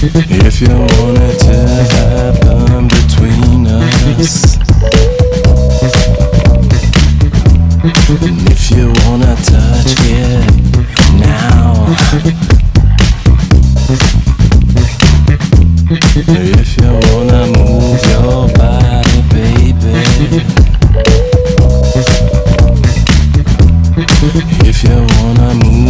If you want it to happen between us, and if you wanna touch it now, if you wanna move your body, baby, if you wanna move.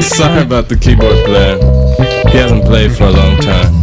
Sorry about the keyboard player. He hasn't played for a long time.